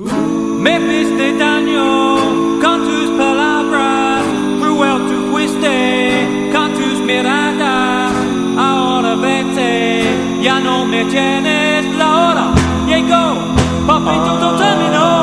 Me de Daniel con tus palabras, cruel tu fuiste, con tus miradas, ahora vete, ya no me tienes la hora, llegó, papito, todo terminó.